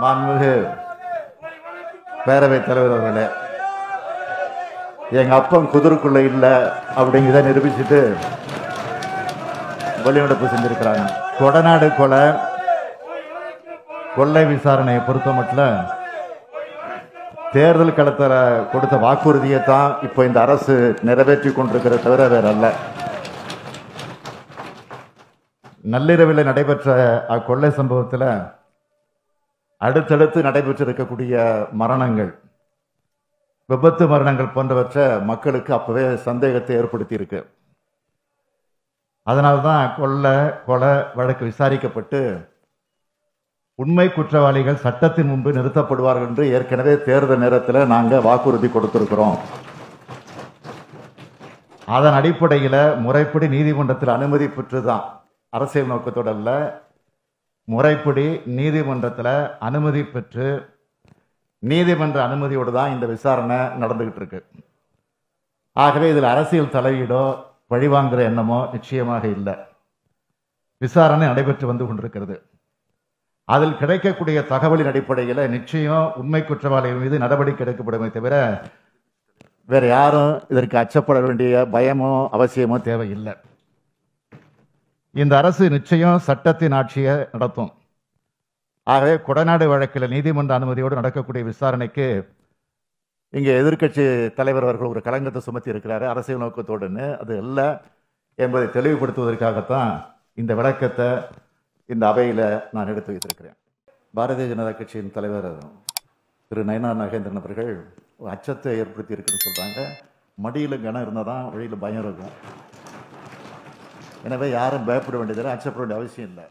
மாண்புமிகு பேரவைத் தலைவர் அவர்களே எங்கள் அப்பன் குதிருக்குள்ளே இல்லை அப்படிங்கிறத நிரூபிச்சுட்டு வெளிநடப்பு செஞ்சுருக்கிறாங்க. கொடநாடு கொலை கொள்ளை விசாரணையை பொறுத்த மட்டும் தேர்தல் களத்தில் கொடுத்த வாக்குறுதியை தான் இப்போ இந்த அரசு நிறைவேற்றி கொண்டிருக்கிற தவிர வேற அல்ல. நள்ளிரவில் நடைபெற்ற அக்கொள்ளை சம்பவத்தில் அடுத்தடுத்து நடைபெற்றிருக்கக்கூடிய மரணங்கள் விபத்து மரணங்கள் போன்றவற்றை மக்களுக்கு அப்பவே சந்தேகத்தை ஏற்படுத்தியிருக்கு. அதனால தான் கொள்ளை கொலை வழக்கு விசாரிக்கப்பட்டு உண்மை குற்றவாளிகள் சட்டத்தின் முன்பு நிறுத்தப்படுவார்கள் என்று ஏற்கனவே தேர்தல் நேரத்தில் நாங்கள் வாக்குறுதி கொடுத்திருக்கிறோம். அதன் அடிப்படையில் முறைப்படி நீதிமன்றத்தில் அனுமதி பெற்று தான் அரசியல் நோக்கத்தோட முறைப்படி நீதிமன்றத்தில் அனுமதி பெற்று நீதிமன்ற அனுமதியோடு தான் இந்த விசாரணை நடந்துகிட்டு இருக்கு ஆகவே இதில் அரசியல் தலையீடோ பழிவாங்குற எண்ணமோ நிச்சயமாக இல்லை. விசாரணை நடைபெற்று வந்து கொண்டிருக்கிறது. அதில் கிடைக்கக்கூடிய தகவலின் அடிப்படையில் நிச்சயம் உண்மை குற்றவாளிகள் மீது நடவடிக்கை எடுக்கப்படுமே தவிர வேறு யாரும் இதற்கு அச்சப்பட வேண்டிய பயமோ அவசியமோ தேவையில்லை. இந்த அரசு நிச்சயம் சட்டத்தின் ஆட்சியை நடத்தும். ஆகவே கொடநாடு வழக்கில் நீதிமன்ற அனுமதியோடு நடக்கக்கூடிய விசாரணைக்கு இங்கே எதிர்க்கட்சி தலைவர் அவர்கள் ஒரு களங்கத்தை சுமத்தி இருக்கிறாரு. அரசியல் நோக்கத்தோடுன்னு அது அல்ல என்பதை தெளிவுபடுத்துவதற்காகத்தான் இந்த விளக்கத்தை இந்த அவையில் நான் எடுத்து வைத்திருக்கிறேன். பாரதிய ஜனதா கட்சியின் தலைவர் திரு நயனா நாகேந்திரன் அவர்கள் ஒரு அச்சத்தை ஏற்படுத்தி இருக்குன்னு சொல்கிறாங்க மடியில் கனம் இருந்தால் தான் வழியில் பயம் இருக்கும். எனவே யாரும் பயப்பட வேண்டியதில்லை. அச்சப்பட வேண்டிய அவசியம் இல்லை.